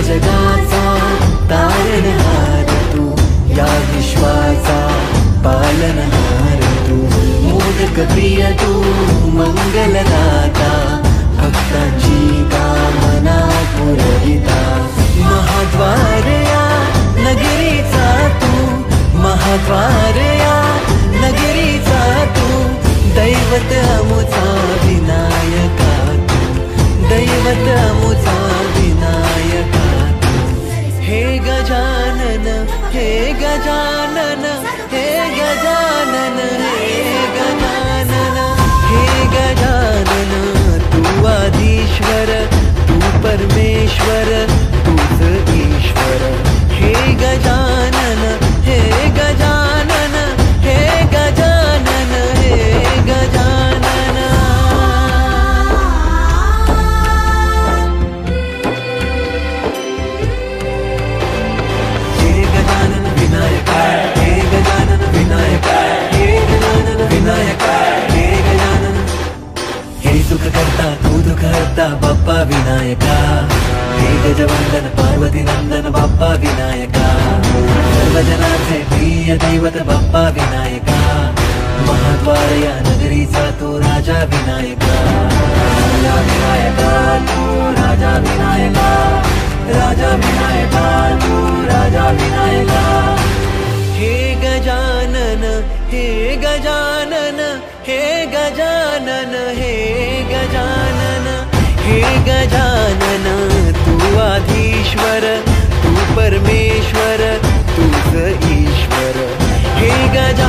जगाचा तारणहार तू. या विश्वाचा पालनहार तू. मोदक प्रिय तू मंगलदाता गजवंदन पार्वती नंदन, बाप्पा विनायका। सर्वजनाचे प्रिय दैवत, बाप्पा विनायका। महाद्वार या नगरीचा तो राजा विनायका। राजा विनायका तू राजा विनायका। राजा विनायका तू राजा विनायका। हे गजानन हे गजानन हे गजानन हे गजानन। llega.